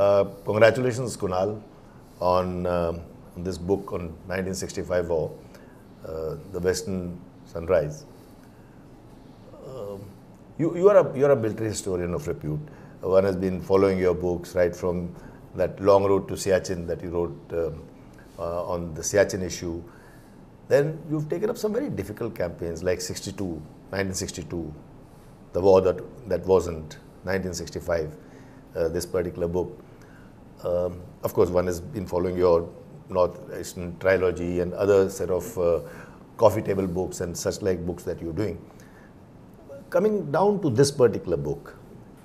Uh, congratulations, Kunal, on um, this book on 1965 war, uh, The Western Sunrise. Um, you, you, are a, you are a military historian of repute. One has been following your books right from that long road to Siachen that you wrote um, uh, on the Siachen issue. Then you've taken up some very difficult campaigns like 62, 1962, the war that, that wasn't, 1965, uh, this particular book. Um, of course, one has been following your North-Eastern trilogy and other set of uh, coffee table books and such like books that you're doing. Coming down to this particular book,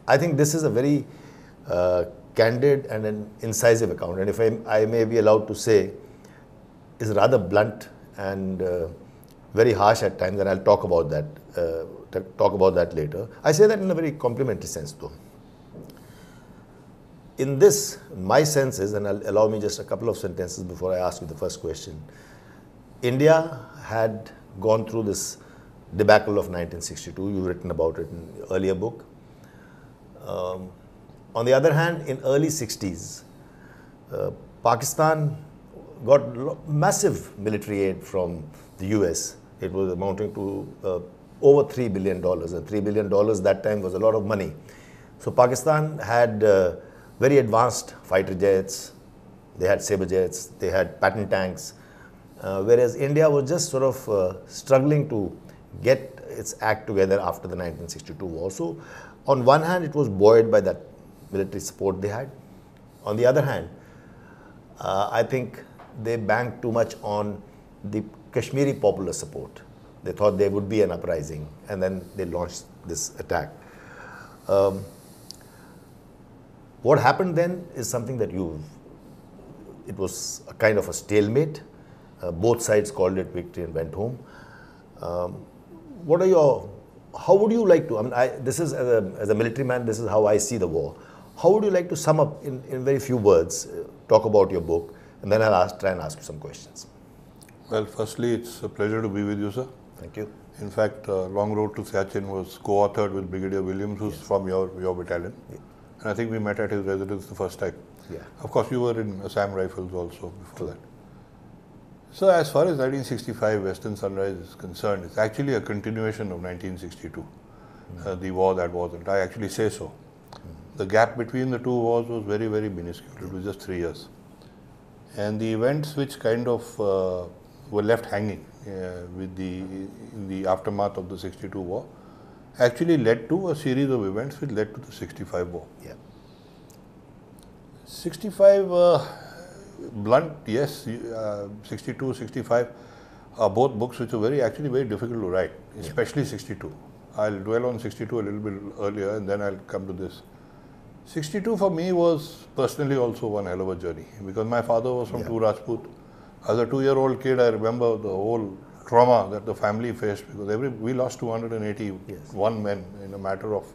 I think this is a very uh, candid and an incisive account. And if I, I, may be allowed to say, is rather blunt and uh, very harsh at times, and I'll talk about that, uh, talk about that later. I say that in a very complimentary sense though. In this, my sense is, and allow me just a couple of sentences before I ask you the first question. India had gone through this debacle of 1962. You've written about it in earlier book. Um, on the other hand, in early 60s, uh, Pakistan got massive military aid from the US. It was amounting to uh, over $3 billion. And $3 billion that time was a lot of money. So Pakistan had uh, very advanced fighter jets, they had saber jets, they had Patton tanks, uh, whereas India was just sort of uh, struggling to get its act together after the 1962 war. So on one hand, it was buoyed by that military support they had. On the other hand, uh, I think they banked too much on the Kashmiri popular support. They thought there would be an uprising, and then they launched this attack. Um, what happened then is something that you, it was a kind of a stalemate. Uh, both sides called it victory and went home. Um, what are your, how would you like to, I mean, I, this is as a, as a military man, this is how I see the war. How would you like to sum up in, in very few words, uh, talk about your book, and then I'll ask, try and ask you some questions. Well, firstly, it's a pleasure to be with you, sir. Thank you. In fact, uh, Long Road to Siachen was co-authored with Brigadier Williams, who's yes. from your, your battalion. Yeah. And I think we met at his residence the first time. Yeah. Of course, you were in Assam Rifles also before that. So as far as 1965 Western Sunrise is concerned, it's actually a continuation of 1962, mm. uh, the war that wasn't. I actually say so. Mm. The gap between the two wars was very, very minuscule. It was just three years. And the events which kind of uh, were left hanging uh, with the in the aftermath of the 62 war actually led to a series of events which led to the 65 war. Yeah. 65, uh, blunt, yes, uh, 62, 65 are both books which are very, actually very difficult to write, especially yeah. 62. I'll dwell on 62 a little bit earlier and then I'll come to this. 62 for me was personally also one hell of a journey because my father was from yeah. Rajput. As a two-year-old kid, I remember the whole trauma that the family faced because every we lost 281 yes. men in a matter of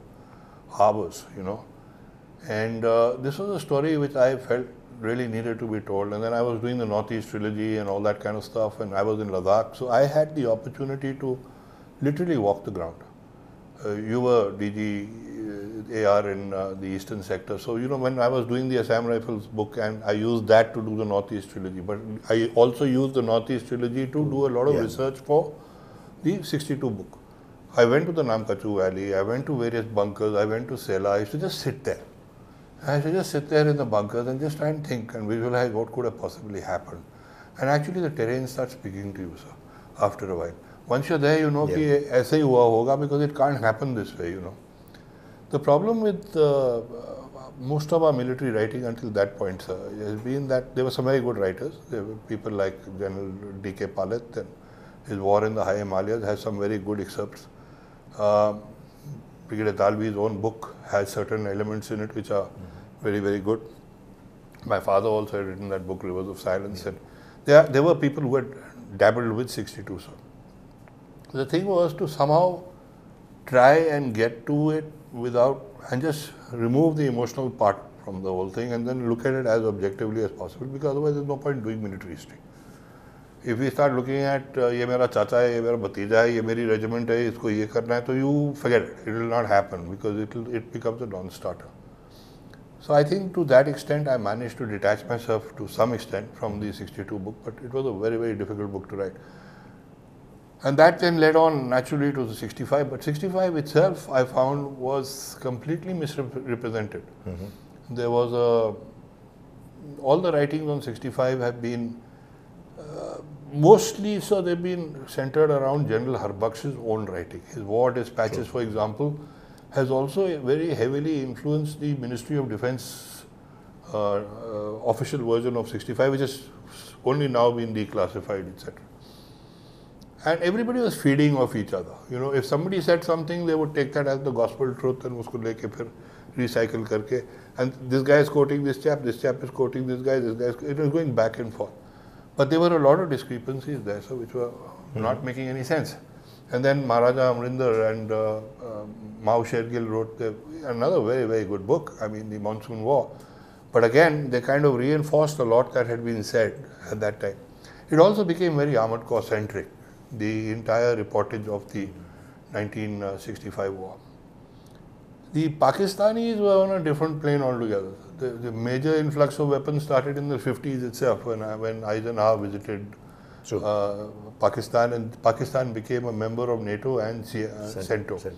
hours, you know. And uh, this was a story which I felt really needed to be told. And then I was doing the Northeast trilogy and all that kind of stuff, and I was in Ladakh, so I had the opportunity to literally walk the ground. Uh, you were DG they are in uh, the eastern sector. So, you know, when I was doing the Assam Rifles book and I used that to do the Northeast trilogy, but I also used the Northeast trilogy to do a lot of yeah. research for the 62 book. I went to the Namka Chu Valley, I went to various bunkers, I went to Sela, I used to just sit there. And I used to just sit there in the bunkers and just try and think and visualize what could have possibly happened. And actually the terrain starts speaking to you, sir, after a while. Once you're there, you know, yeah. ki aise hua hoga because it can't happen this way, you know. The problem with uh, most of our military writing until that point sir, has been that there were some very good writers. There were people like General D.K. Palit and his War in the High Himalayas has some very good excerpts. Uh, Brigadier Dalvi's own book has certain elements in it which are very, very good. My father also had written that book, Rivers of Silence. And there, there were people who had dabbled with 62. So the thing was to somehow try and get to it without and just remove the emotional part from the whole thing and then look at it as objectively as possible because otherwise there's no point doing military history. If we start looking at uh, ये मेरा चाचा है ये मेरा भतीजा है ये मेरी regiment है इसको ये करना है तो you forget it it will not happen because it will, it becomes a non-starter. So I think to that extent I managed to detach myself to some extent from the 62 book, but it was a very, very difficult book to write. And that then led on naturally to the 65, but 65 itself I found was completely misrepresented. Mm-hmm. There was a, all the writings on 65 have been uh, mostly so they've been centered around General Harbaksh's own writing. His war dispatches, for example, has also very heavily influenced the Ministry of Defense uh, uh, official version of 65, which has only now been declassified, etc. And everybody was feeding off each other. You know, if somebody said something, they would take that as the gospel truth and usko leke phir recycle karke. And this guy is quoting this chap, this chap is quoting this guy, this guy is, it was going back and forth. But there were a lot of discrepancies there, so which were mm-hmm. not making any sense. And then Maharaja Amrinder and uh, uh, Mao Shergill wrote the, another very, very good book, I mean, The Monsoon War. But again, they kind of reinforced a lot that had been said at that time. It also became very armored corps centric, the entire reportage of the 1965 war. The Pakistanis were on a different plane altogether. The, the major influx of weapons started in the 50s itself when, when Eisenhower visited Sure. Uh, Pakistan and Pakistan became a member of NATO and uh, CENTO.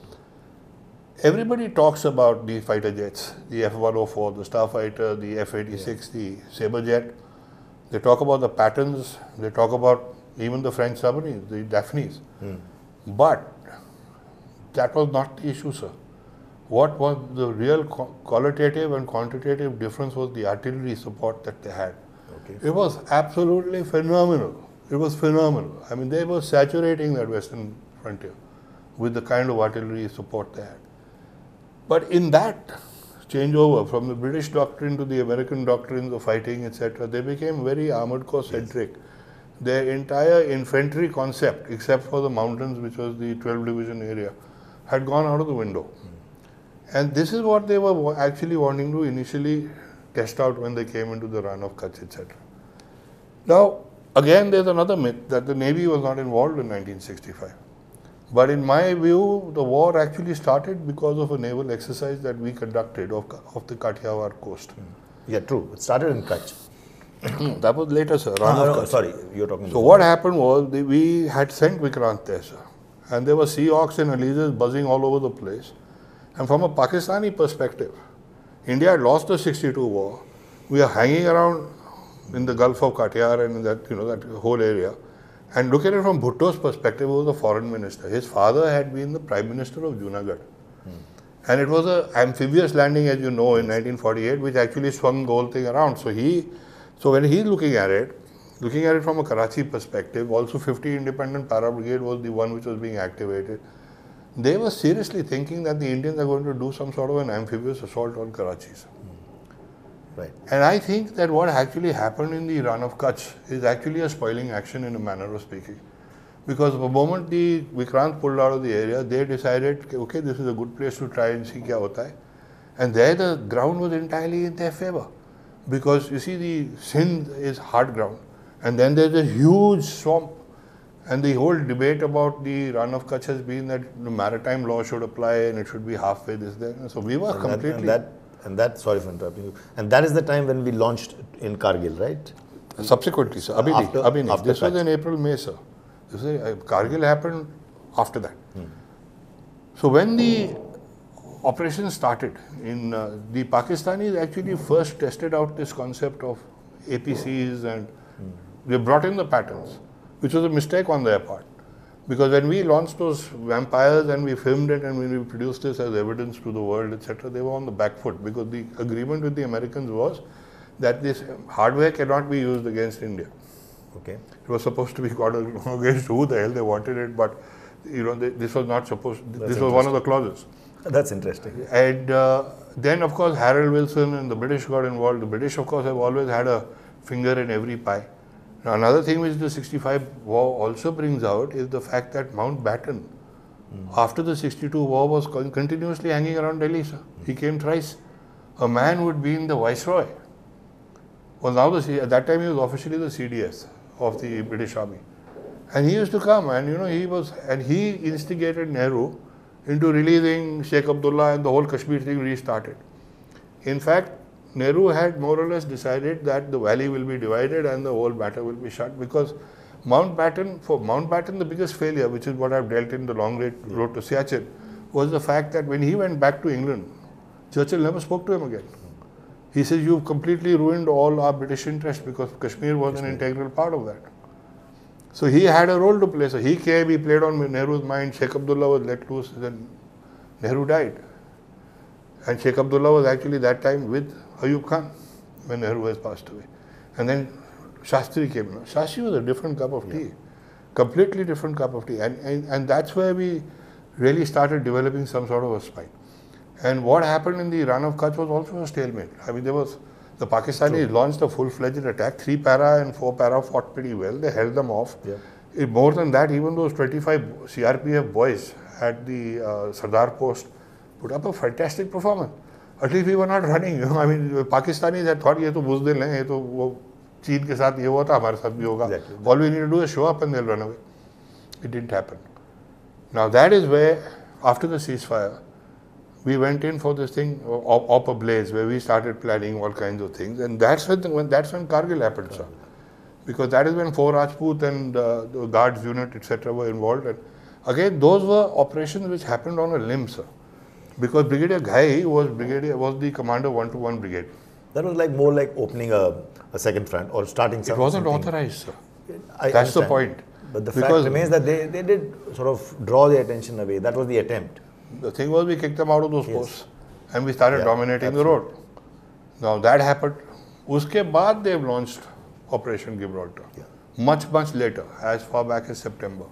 Everybody talks about the fighter jets, the F-104, the Starfighter, the F-86, yeah. the Sabre jet. They talk about the Pattons. They talk about even the French submarines, the Daphnes. Hmm. But that was not the issue, sir. What was the real qualitative and quantitative difference was the artillery support that they had. Okay. It was absolutely phenomenal. It was phenomenal. I mean, they were saturating that western frontier with the kind of artillery support they had. But in that changeover from the British doctrine to the American doctrines of fighting, etc., they became very armored corps centric. Yes. Their entire infantry concept, except for the mountains, which was the 12 division area, had gone out of the window. And this is what they were actually wanting to initially test out when they came into the Rann of Kutch, etc. Now, Again, there's another myth that the Navy was not involved in 1965. But in my view, the war actually started because of a naval exercise that we conducted off, off the Kathiawar coast. Hmm. Yeah, true. It started in Kutch. That was later, sir. Ah, no, sorry, you're talking. So what happened was the, we had sent Vikrant there, sir, and there were Seahawks and Alizés buzzing all over the place. And from a Pakistani perspective, India had lost the 62 war. We are hanging around in the Gulf of Kathiawar and that you know that whole area. And look at it from Bhutto's perspective, he was the foreign minister. His father had been the prime minister of Junagadh. Hmm. And it was an amphibious landing, as you know, in 1948, which actually swung the whole thing around. So he, so when he's looking at it, looking at it from a Karachi perspective, also 50 Independent Para Brigade was the one which was being activated. They were seriously thinking that the Indians are going to do some sort of an amphibious assault on Karachi. Hmm. Right. And I think that what actually happened in the Rann of Kutch is actually a spoiling action in a manner of speaking. Because the moment the Vikrant pulled out of the area, they decided, okay, this is a good place to try and see kya hota hai. And there the ground was entirely in their favor. Because you see, the Sindh is hard ground. And then there's a huge swamp. And the whole debate about the Rann of Kutch has been that the maritime law should apply and it should be halfway this there. So we were and completely. That, that and that, sorry for interrupting you, and that is the time when we launched in Kargil, right? Subsequently, sir. Abhi after, Abhi after This was in April, May, sir. This is, uh, Kargil happened after that. Hmm. So when the operation started, in uh, the Pakistanis actually first tested out this concept of APCs and they brought in the Pattons, which was a mistake on their part. Because when we launched those vampires and we filmed it and when we produced this as evidence to the world, etc., they were on the back foot because the agreement with the Americans was that this hardware cannot be used against India. Okay. It was supposed to be got against who the hell they wanted it, but you know they, this was not supposed. That's this was one of the clauses. That's interesting. And uh, then, of course, Harold Wilson and the British got involved. The British, of course, have always had a finger in every pie. Now, another thing which the 65 war also brings out is the fact that Mountbatten, mm. after the 62 war, was continuously hanging around Delhi. Sir. He came thrice. A man would be in the Viceroy. Well, now the, at that time he was officially the CDS of the British Army, and he used to come, and you know he was, and he instigated Nehru into releasing Sheikh Abdullah, and the whole Kashmir thing restarted. In fact, Nehru had more or less decided that the valley will be divided and the whole matter will be shut because Mountbatten, for Mountbatten, the biggest failure, which is what I've dealt in the long road to Siachen, was the fact that when he went back to England, Churchill never spoke to him again. He says, You've completely ruined all our British interest because Kashmir was Kashmir. an integral part of that. So he had a role to play. So he came, he played on Nehru's mind. Sheikh Abdullah was let loose, then Nehru died. And Sheikh Abdullah was actually that time with Ayub Khan when Nehru has passed away. And then Shastri came. Shastri was a different cup of tea, yeah. completely different cup of tea. And, and, and that's where we really started developing some sort of a spine. And what happened in the Rann of Kutch was also a stalemate. I mean, there was the Pakistanis True. launched a full-fledged attack. Three para and four para fought pretty well. They held them off. Yeah. It, more than that, even those 25 CRPF boys at the uh, Sardar post put up a fantastic performance. At least we were not running. You know, I mean, Pakistanis had thought, ये तो बुजदिल हैं, ये तो वो चीन के साथ ये हुआ था, हमारे साथ भी होगा. Exactly. All we need to do is show up and they'll run away. It didn't happen. Now that is where, after the ceasefire, we went in for this thing Op Ablaze where we started planning all kinds of things and that's when, the, when that's when Kargil happened sir. Because that is when four Rajput and uh, the guards unit etc were involved and again those were operations which happened on a limb sir. Because Brigadier Ghai was brigadier was the commander one to one brigade. That was like more like opening a, a second front or starting something. It wasn't authorized sir. I that's understand. the point. But the because fact remains that they, they did sort of draw the attention away. That was the attempt the thing was we kicked them out of those yes. posts and we started yeah, dominating absolutely. the road. Now that happened. Uske baad they've launched Operation Gibraltar. Yeah. Much, much later, as far back as September.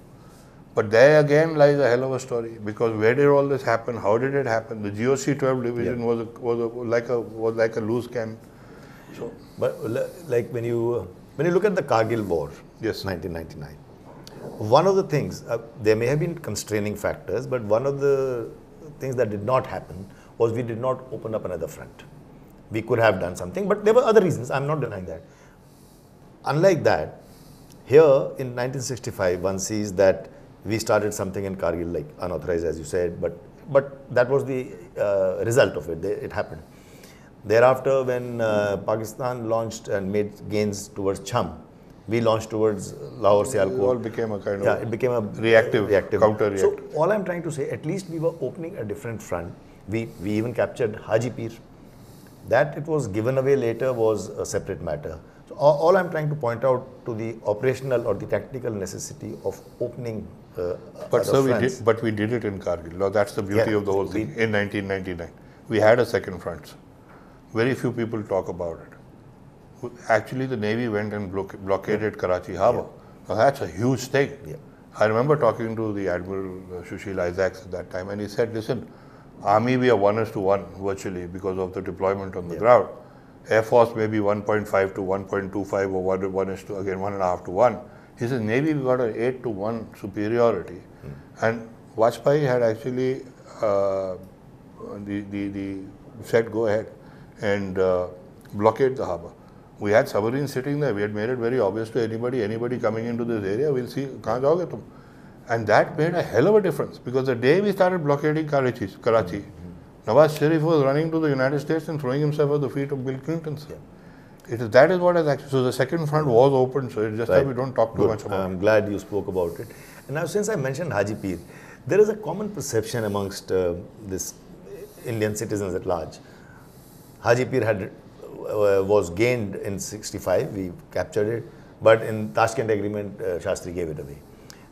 But there again lies a hell of a story because where did all this happen? How did it happen? The GOC 12 division yeah. was a, was a, like a was like a loose can. So, but like when you when you look at the Kargil War, yes, 1999 one of the things, uh, there may have been constraining factors, but one of the things that did not happen was we did not open up another front. We could have done something, but there were other reasons. I'm not denying that. Unlike that, here in 1965, one sees that we started something in Kargil, like unauthorized, as you said, but but that was the uh, result of it. It happened. Thereafter, when uh, Pakistan launched and made gains towards Chhamb, we launched towards Lahore Sialkot. It all became a kind of yeah, it became a reactive, reactive. counter reactive. So all I'm trying to say, at least we were opening a different front. We we even captured Haji Pir. That it was given away later was a separate matter. So all, all I'm trying to point out to the operational or the tactical necessity of opening. Uh, but sir, we did, but we did it in Kargil. Now that's the beauty yeah, of the whole thing. In 1999, we had a second front. Very few people talk about it actually the Navy went and blockaded Karachi Harbour. Yeah. Now that's a huge thing. I remember talking to the Admiral uh, Sushil Isaacs at that time, and he said, "Listen, Army we are one is to one virtually because of the deployment on the yeah. ground. Air Force maybe 1.5 to 1.25 or one, one is to again one and a half to one. He says Navy we got an eight to one superiority, mm. and Vajpayee had actually uh, the, the the said go ahead and uh, blockade the harbour we had submarines sitting there. We had made it very obvious to anybody, anybody coming into this area, we'll see, kahan jaoge tum? And that made a hell of a difference because the day we started blockading Karachi, Karachi mm-hmm. Nawaz Sharif was running to the United States and throwing himself at the feet of Bill Clinton. Yeah. It is, that is what has actually, so the second front was open, so it's just right. that we don't talk too Good. much about I'm it. glad you spoke about it. And now since I mentioned Haji Pir, there is a common perception amongst uh, this Indian citizens at large. Haji Pir had was gained in 65, we captured it, but in Tashkent agreement, uh, Shastri gave it away.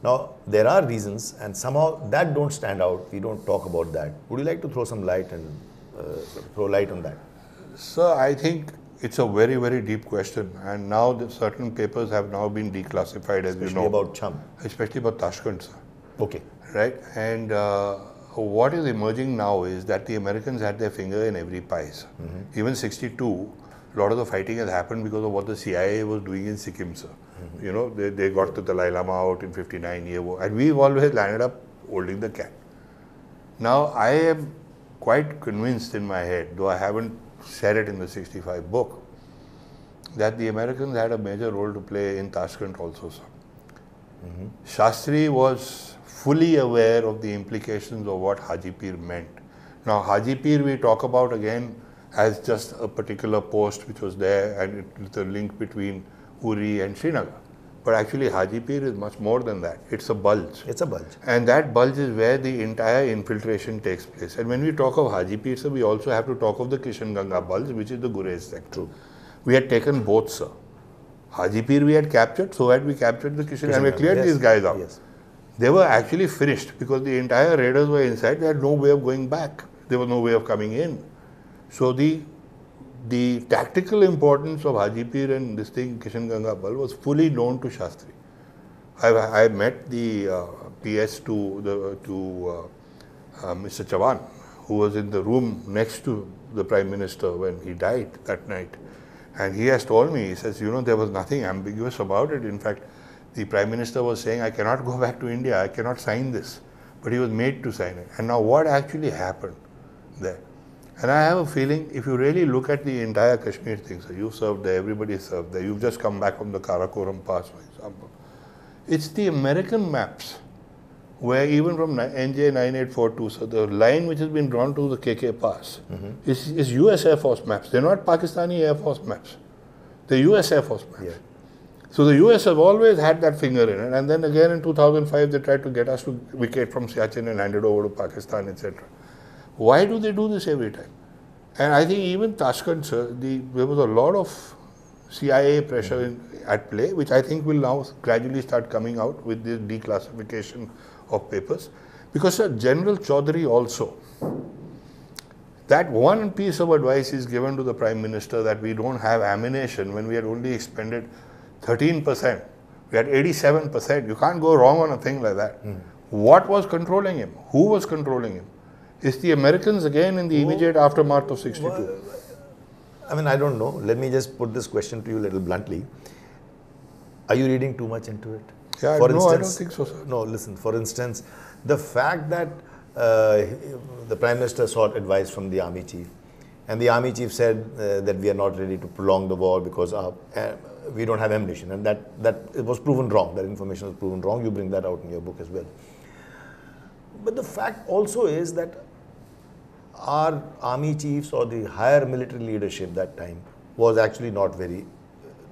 Now, there are reasons and somehow that don't stand out, we don't talk about that. Would you like to throw some light and uh, throw light on that? Sir, I think it's a very, very deep question and now certain papers have now been declassified as Especially you know. about Chhamb. Especially about Tashkent, sir. Okay. Right, and uh, what is emerging now is that the Americans had their finger in every pie. Mm -hmm. Even 62, a lot of the fighting has happened because of what the CIA was doing in Sikkim, sir. Mm-hmm. You know, they, they got the Dalai Lama out in 59 year war, and we've always landed up holding the cat. Now, I am quite convinced in my head, though I haven't said it in the 65 book, that the Americans had a major role to play in Tashkent also, sir. Mm-hmm. Shastri was fully aware of the implications of what Haji Pir meant. Now, Haji Pir we talk about again as just a particular post which was there and it, the link between Uri and Srinagar. But actually, Haji Hajipir is much more than that. It's a bulge. It's a bulge. And that bulge is where the entire infiltration takes place. And when we talk of Hajipir, sir, we also have to talk of the Kishan Ganga bulge, which is the Gurez sector. We had taken both, sir. Hajipir we had captured, so had we captured the Kishan, and we cleared Ganga, these guys out. yes. They were actually finished because the entire raiders were inside. They had no way of going back. There was no way of coming in. So the the tactical importance of Hajipir and this thing Kishan Ganga Bal was fully known to Shastri. I, I met the uh, PS to the to uh, uh, Mr. Chavan, who was in the room next to the Prime Minister when he died that night, and he has told me. He says, you know, there was nothing ambiguous about it. In fact, the Prime Minister was saying, I cannot go back to India. I cannot sign this, but he was made to sign it. And now, what actually happened there? And I have a feeling, if you really look at the entire Kashmir thing, so you've served there, everybody served there. You've just come back from the Karakoram Pass, for example. It's the American maps where even from NJ 9842, so the line which has been drawn to the KK Pass mm-hmm. is, is US Air Force maps. They're not Pakistani Air Force maps. They're US Air Force maps. Yeah. So the US have always had that finger in it. And then again in 2005, they tried to get us to vacate from Siachen and hand it over to Pakistan, etc. Why do they do this every time? And I think even Tashkent, sir, the, there was a lot of CIA pressure in, at play, which I think will now gradually start coming out with the declassification of papers. Because sir, General Chaudhary also, that one piece of advice is given to the Prime Minister that we don't have ammunition when we had only expended 13%. We had 87%. You can't go wrong on a thing like that. Hmm. What was controlling him? Who was controlling him? It's the Americans again in the immediate aftermath of 62. I mean, I don't know. Let me just put this question to you a little bluntly. Are you reading too much into it? Yeah, no, I don't think so, sir. No, listen. For instance, the fact that uh, the prime minister sought advice from the army chief, and the army chief said uh, that we are not ready to prolong the war because our, uh, we don't have ammunition, and that that it was proven wrong. That information was proven wrong. You bring that out in your book as well. But the fact also is that our army chiefs or the higher military leadership that time was actually not very,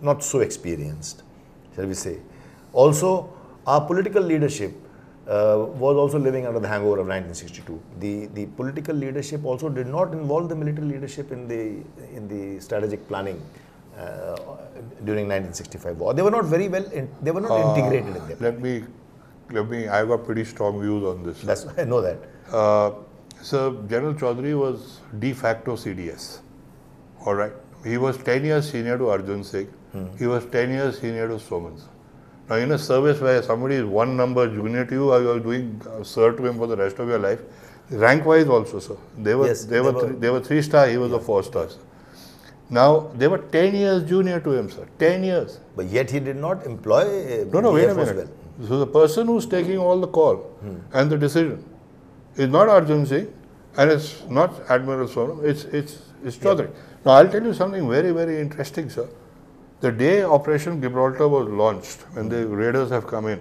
not so experienced, shall we say. Also, our political leadership uh, was also living under the hangover of 1962. The the political leadership also did not involve the military leadership in the in the strategic planning uh, during 1965 war. They were not very well. In, they were not Uh, integrated in them. Let me, let me. I've got pretty strong views on this. That's I know that. So General Chaudhary was de facto CDS. All right. He was 10 years senior to Arjan Singh. He was 10 years senior to Soman. Now, in a service where somebody is one number junior to you, you are doing uh, sir to him for the rest of your life, rank wise also, sir. They were, Yes, they, they were, were- three, they were three star, he was a four star. Sir. Now, they were 10 years junior to him, sir. 10 years. But yet he did not employ. Uh, No, no, wait a minute. well. So the person who's taking all the call and the decision is not Arjan Singh and it's not Admiral Soman, it's, it's, it's Chaudhary. Now, I'll tell you something very, very interesting, sir. The day Operation Gibraltar was launched, when the raiders have come in,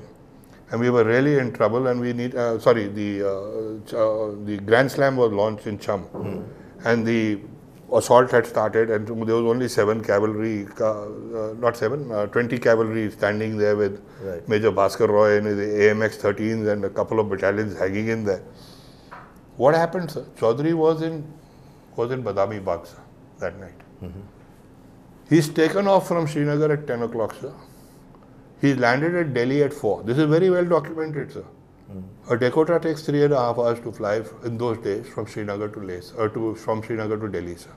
and we were really in trouble, and we need, uh, sorry, the, uh, uh, the Grand Slam was launched in Chhamb, and the assault had started, and there was only seven cavalry, uh, not seven, uh, 20 cavalry standing there with Right. Major Bhaskar Roy and the AMX 13s and a couple of battalions hanging in there. What happened, sir? Chaudhary was in was in Badami Bagh, sir, that night. Mm-hmm. He's taken off from Srinagar at 10 o'clock, sir. He landed at Delhi at 4. This is very well documented, sir. Mm-hmm. A Dakota takes three and a half hours to fly in those days from Srinagar to Leh, or to, from Srinagar to Delhi, sir.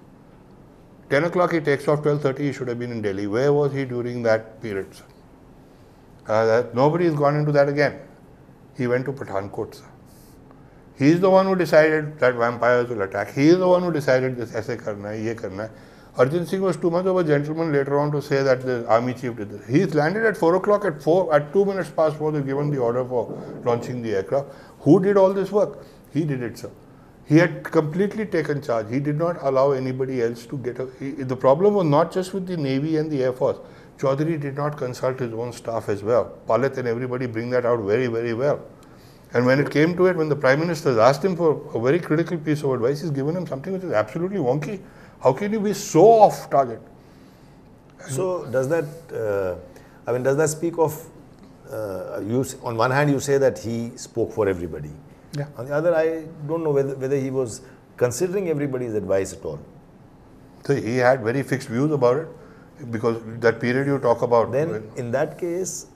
10 o'clock he takes off, 12.30 he should have been in Delhi. Where was he during that period, sir? Uh, that, nobody has gone into that again. He went to Pathankot, sir. He is the one who decided that vampires will attack. He is the one who decided this aise karna hai, ye karna hai. Arjan Singh was too much of a gentleman later on to say that the army chief did this. He landed at 4 o'clock at 4, at 2 minutes past 4, they've given the order for launching the aircraft. Who did all this work? He did it, sir. He had completely taken charge. He did not allow anybody else to get a. he- the problem was not just with the Navy and the Air Force. Chaudhary did not consult his own staff as well. Palit and everybody bring that out very, very well. And when it came to it, when the Prime Minister has asked him for a very critical piece of advice, he's given him something which is absolutely wonky. How can you be so off target? So does that, uh, I mean, does that speak of, uh, you, on one hand you say that he spoke for everybody. Yeah. On the other, I don't know whether, whether he was considering everybody's advice at all. So he had very fixed views about it because that period you talk about. Then in that case,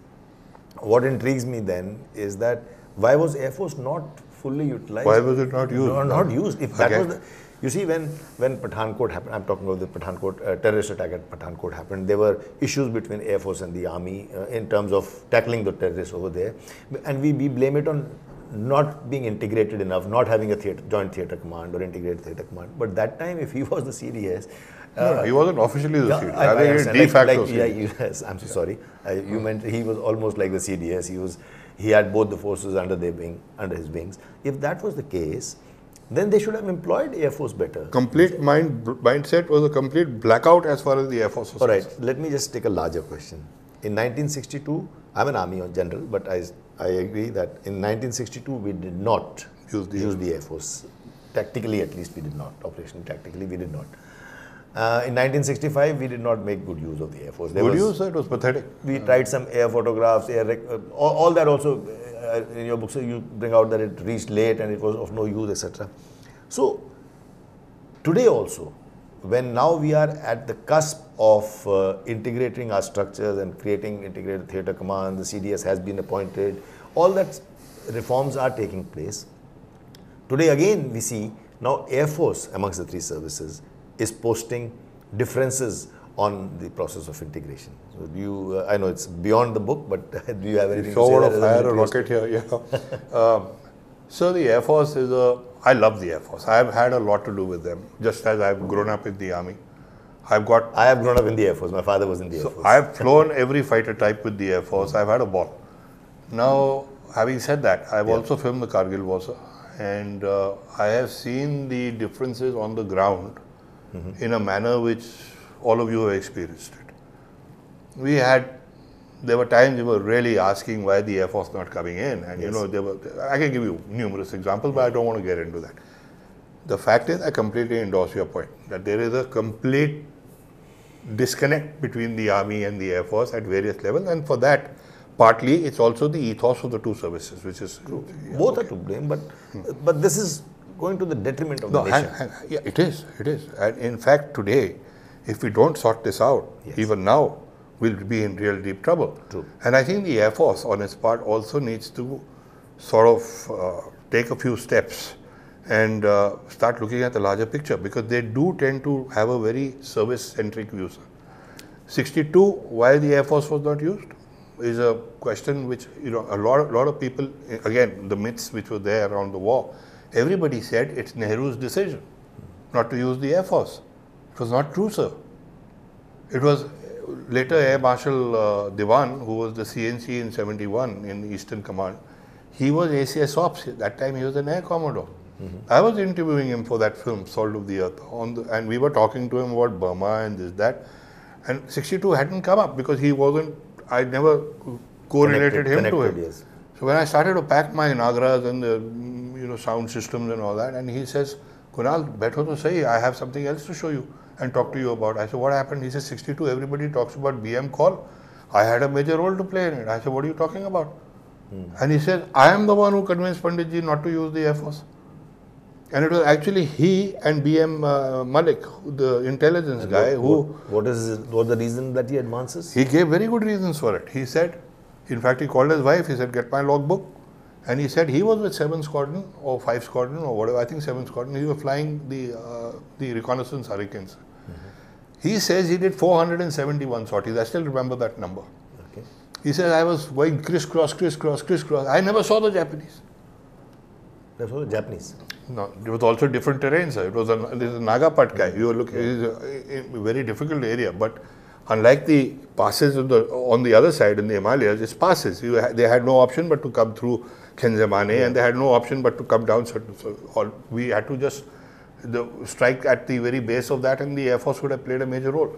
what intrigues me then is that why was Air Force not fully utilized? Why was it not used? No, not used. If that Again. was the, you see, when when Pathankot happened, I'm talking about the Pathankot uh, terrorist attack at Pathankot happened. There were issues between Air Force and the army uh, in terms of tackling the terrorists over there, and we, we blame it on not being integrated enough, not having a theater, joint theater command or integrated theater command. But that time, if he was the CDS. No, no, he wasn't officially the CDS. I- I I de Like- facto like- yeah, CDS. you- yes, I'm so sorry. Uh, you meant he was almost like the CDS. He was, he had both the forces under their wing, under his wings. If that was the case, then they should have employed Air Force better. Complete mind mindset was a complete blackout as far as the Air Force was concerned. All right, let me just take a larger question. In 1962, I'm an army general, but I, I agree that in 1962 we did not Use the use the Air Force. Tactically, at least, we did not. Operationally, tactically, we did not. Uh, in 1965, we did not make good use of the Air Force. There Would was- say it was pathetic? we tried some air photographs, air rec- uh, all, all that also uh, in your book. So you bring out that it reached late and it was of no use, etc. So today also, when now we are at the cusp of uh, integrating our structures and creating integrated theatre command, the CDS has been appointed, all that reforms are taking place. Today again we see now Air Force amongst the three services is posting differences on the process of integration. So do you, uh, I know it's beyond the book, but do you have anything So to say? want that to as a fire a rocket here, yeah. um, so the Air Force is a, I love the Air Force. I've had a lot to do with them, just as I've grown up in the Army. I've got, I have grown up in the Air Force. My father was in the Air Force. I've flown every fighter type with the Air Force. I've had a ball. Now, having said that, I've Yeah. also filmed the Kargil war, and uh, I have seen the differences on the ground Mm-hmm. in a manner which all of you have experienced it. We had, there were times we were really asking why the Air Force not coming in, and you know, there were. I can give you numerous examples, but I don't want to get into that. The fact is, I completely endorse your point that there is a complete disconnect between the army and the air force at various levels, and for that, partly it's also the ethos of the two services, which is true. Both are to blame, but but this is going to the detriment of No, the nation. hang, yeah, it is, it is. And in fact, today, if we don't sort this out, Yes. even now, we'll be in real deep trouble. True. And I think the Air Force, on its part, also needs to sort of uh, take a few steps and uh, start looking at the larger picture because they do tend to have a very service-centric view. 62, why the Air Force was not used, is a question which you know a lot, lot of people. Again, the myths which were there around the war. Everybody said it's Nehru's decision not to use the Air Force. It was not true, sir. It was later Air Marshal uh, Dewan, who was the CNC in 71 in Eastern Command. He was ACS Ops. That time he was an Air Commodore. I was interviewing him for that film, Salt of the Earth, on the, and we were talking to him about Burma and this, that. And 62 hadn't come up because he wasn't, I never correlated Connected- him to connected, him. yes. So when I started to pack my Nagras and the know sound systems and all that, and he says, Kunal, better to say I have something else to show you and talk to you about. I said, what happened? He says, 62. Everybody talks about BM Kaul. I had a major role to play in it. I said, what are you talking about? And he said, I am the one who convinced Panditji not to use the Air Force. And it was actually he and BM uh, Mullik, the intelligence guy, who What, what is what the reason that he advances? he gave very good reasons for it. He said, in fact, he called his wife. He said, "Get my logbook," and he said he was with Seven Squadron or Five Squadron or whatever. I think Seven Squadron. He was flying the uh, the reconnaissance Hurricanes. He says he did 471 sorties. I still remember that number. Okay. He says I was going crisscross, crisscross, crisscross. I never saw the Japanese. That's the Japanese. No, it was also different terrain, sir. It was a, it is a Naga Patkai. You were looking, it is a, a very difficult area, but unlike the passes on the, on the other side in the Himalayas, it's passes. You ha- they had no option but to come through Khinzemane and they had no option but to come down. certain- So we had to just the, strike at the very base of that and the Air Force would have played a major role.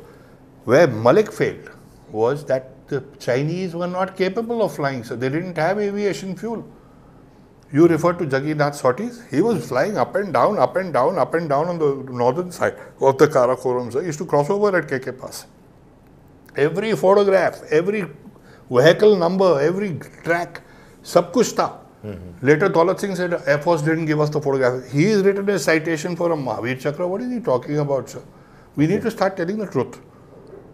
Where Mullik failed was that the Chinese were not capable of flying, so they didn't have aviation fuel. You referred to Jagannath sorties. He was flying up and down, up and down, up and down on the northern side of the Karakoram. He used to cross over at KK Pass. Every photograph, every vehicle number, every track, sab kuch tha. Later, Daulat Singh said Air Force didn't give us the photograph. He is written a citation for a Mahavir Chakra. What is he talking about, sir? We need to start telling the truth.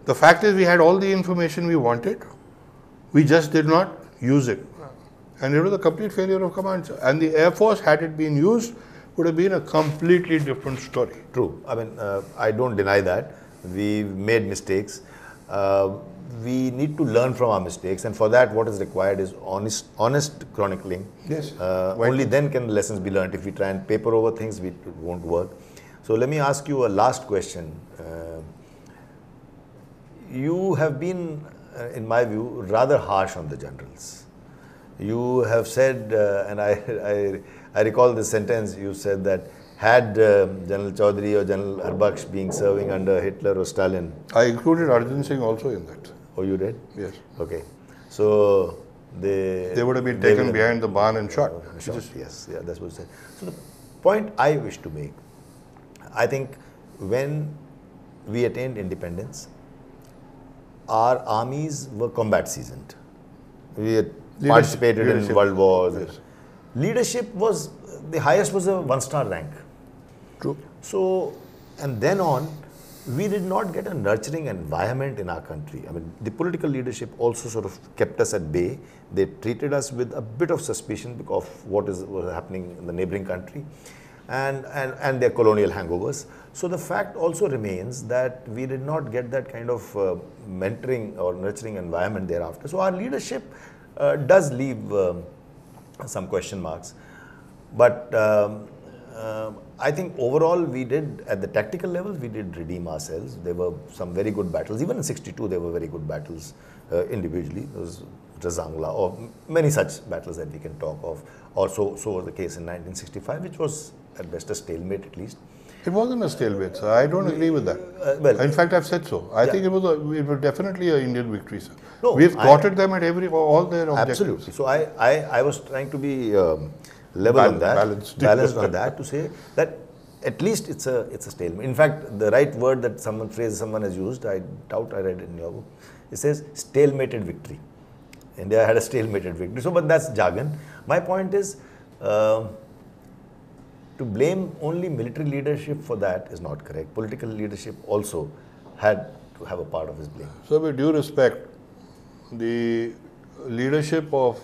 The fact is, we had all the information we wanted. We just did not use it. And it was a complete failure of command. sir. And the Air Force, had it been used, would have been a completely different story. True. I mean, uh, I don't deny that. We made mistakes. Uh, we need to learn from our mistakes, and for that, what is required is honest, honest chronicling. Yes. Uh, only then can lessons be learned. If we try and paper over things, we, it won't work. So let me ask you a last question. Uh, you have been, uh, in my view, rather harsh on the generals. You have said, uh, and I, I, I recall the sentence, you said that had uh, General Chaudhary or General Harbaksh being serving under Hitler or Stalin, I included Arjan Singh also in that. oh, you did? Yes. Okay. So they. They would have been taken behind the barn and shot. Shot, yes, yeah, that's what you said. So the point I wish to make, I think when we attained independence, our armies were combat seasoned. We had participated in leadership. world wars. Yes. Leadership was the highest was a one star rank. True. So, and then on, we did not get a nurturing environment in our country. I mean, the political leadership also sort of kept us at bay. They treated us with a bit of suspicion of what is was happening in the neighboring country and, and, and their colonial hangovers. So, the fact also remains that we did not get that kind of uh, mentoring or nurturing environment thereafter. So, our leadership uh, does leave um, some question marks. But um, um I think overall we did, at the tactical levels, we did redeem ourselves. There were some very good battles. Even in 62, there were very good battles uh, individually. There was Rezang La or many such battles that we can talk of. Or so, so was the case in 1965, which was at best a stalemate at least. It wasn't a stalemate, sir. I don't agree with that. Uh, well- in fact, I've said so. I Yeah. think it was a, it was definitely an Indian victory, sir. No, We've I- them at every all their objectives. Absolutely. So I, I, I was trying to be um, level on that, balanced. balanced on that to say that at least it's a it's a stalemate. In fact, the right word that someone phrase someone has used, I doubt I read in your book. It says stalemated victory. India had a stalemated victory. So, but that's jargon. My point is. um to blame only military leadership for that is not correct. Political leadership also had to have a part of his blame. So, with due respect, the leadership of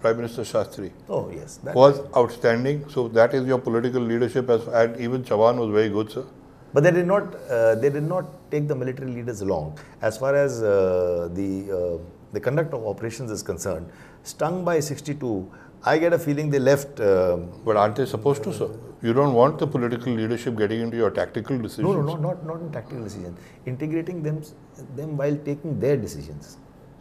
Prime Minister Shastri Oh yes, that, was outstanding. So, that is your political leadership, as, and even Chavan was very good, sir. But they did not. Uh, they did not take the military leaders along. As far as uh, the uh, the conduct of operations is concerned, stung by 62, I get a feeling they left. um But aren't they supposed to, sir? You don't want the political leadership getting into your tactical decisions. no, no, no, not not in tactical decisions. Integrating them them while taking their decisions.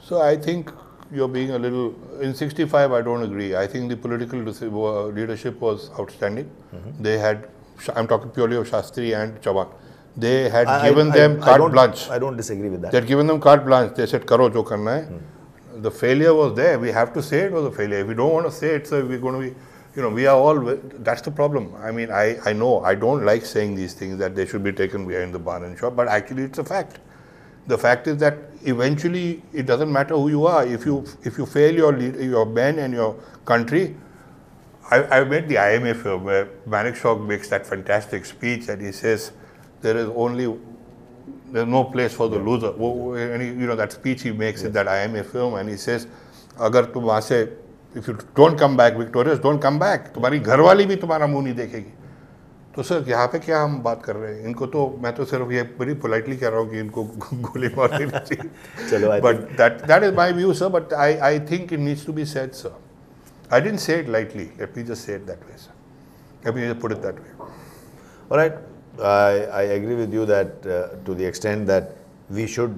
So I think you're being a little. In 65, I don't agree. I think the political leadership was outstanding. Mm-hmm. They had. I'm talking purely of Shastri and Chavan. They had I- given I- them I carte blanche. I don't disagree with that. They had given them carte blanche. They said, "Karo jo karna hai." Hmm. The failure was there. We have to say it was a failure. If we don't want to say it, so we're going to be. You know, we are all. That's the problem. I mean, I, I know I don't like saying these things that they should be taken behind the barn and shop, but actually it's a fact. The fact is that eventually it doesn't matter who you are. If you if you fail your lead, your men and your country, I, i met the IMF film where Manekshaw makes that fantastic speech and he says there is only there's no place for the loser. And he, you know that speech he makes yes. in that IMF film and he says, अगर तुम वहाँ से if you don't come back victorious, don't come back. तुम्हारी घरवाली भी तुम्हारा मुंह नहीं देखेगी. तो सर यहाँ पे क्या हम बात कर रहे हैं? इनको तो मैं तो सिर्फ़ ये बड़ी पोलाइटली कह रहा हूँ कि इनको गोली मार देनी चाहिए। चलो but that that is my view sir but I I think it needs to be said sir I didn't say it lightly let me just say that way sir let me put it that way alright I, I agree with you that uh, to the extent that we should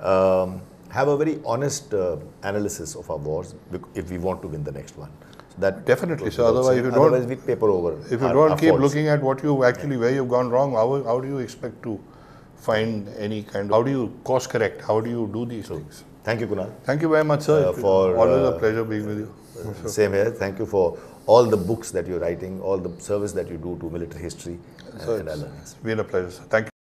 um, have a very honest uh, analysis of our wars if we want to win. That Definitely, so Otherwise saying. you don't- Otherwise we paper over. If you our- don't our keep faults. looking at what you actually where you've gone wrong, how, how do you expect to find any kind of how do you course correct? How do you do these things? Thank you, Kunal. Thank you very much, sir. Uh, for, always uh, a pleasure being with you. Same here. Thank you for all the books that you're writing, all the service that you do to military history So and it's learnings. been a pleasure. sir. Thank you.